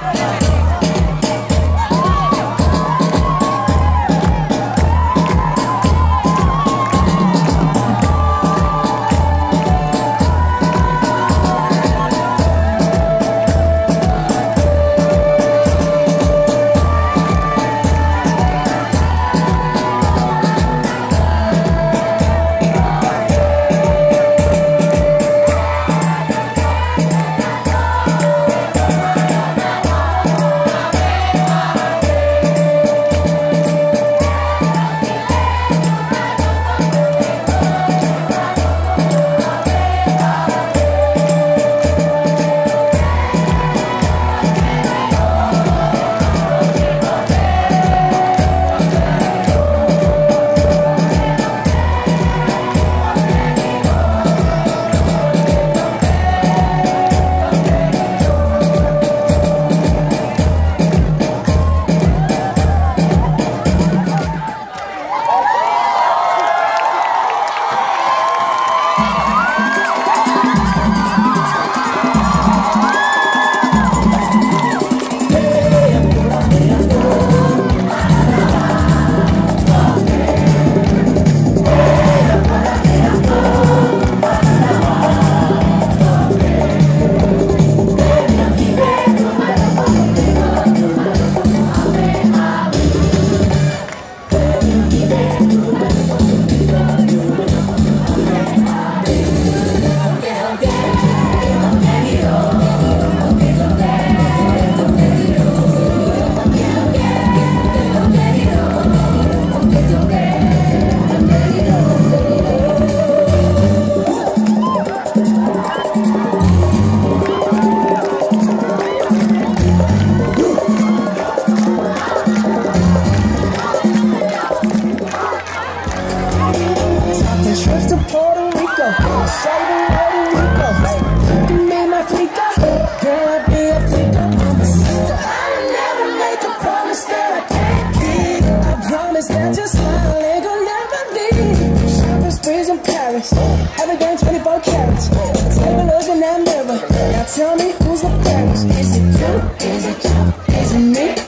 Bye. Rico. Shaving Puerto Rico. You made my freako. Girl, I be a freako. So I'll never make a promise that I can't keep. I promise that your smile ain't gonna never be. Shopping sprees in Paris. Every day 24 carats. Take a look in that. Now tell me who's the fairest. Is it you? Is it you? Is it me?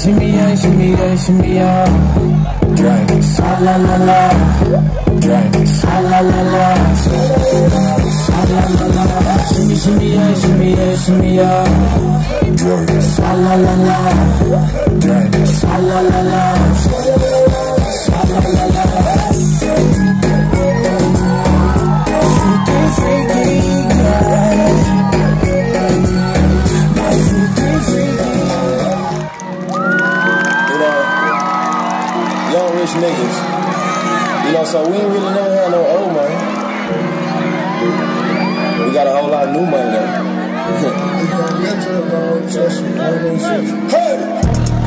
shimmy yeah, shimmy yeah, shimmy yeah. Drink, sha la la la. Drink, sha la la la. Sha la la la. Shimmy shimmy yeah, shimmy yeah, shimmy yeah. Drink, sha la la la. Drink, sha la la la. so we ain't really never had no old money. We got a whole lot of new money though.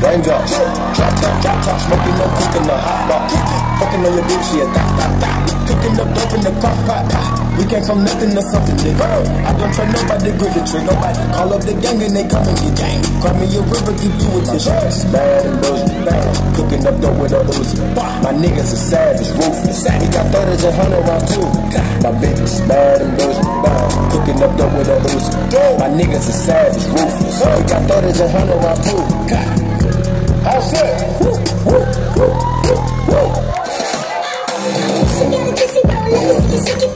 Raindrops, drop down, drop top, smoking no cooking the hot box. Fucking on your bitch, yeah. Cooking up dope in the crock pot, pot. We came from nothing to something, nigga. I don't trust nobody, good to trick nobody. Call up the gang and they come and get gang. Cry me a river, give you a tissue. Bad and bullshit, bad. Cooking up dope with a Uzi. My niggas are savage, ruthless. He got 30s and 100 round too. My bitch is bad and bullshit, bad. Cooking up dope with a Uzi. My niggas are savage, ruthless. He got 30s and 100 round too. That's it. Woo, woo, woo, woo, woo. See you.